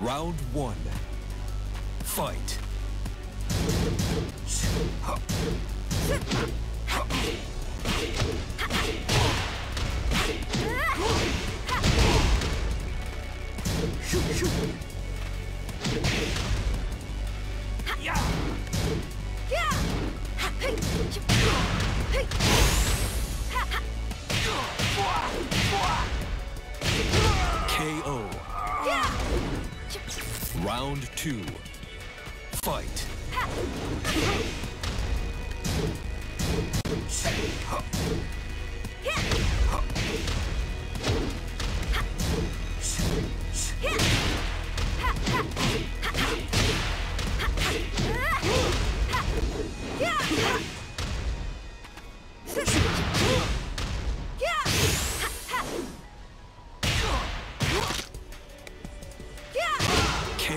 Round one. Fight. Round two. Fight.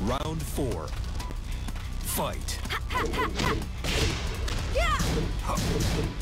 Round four. Fight.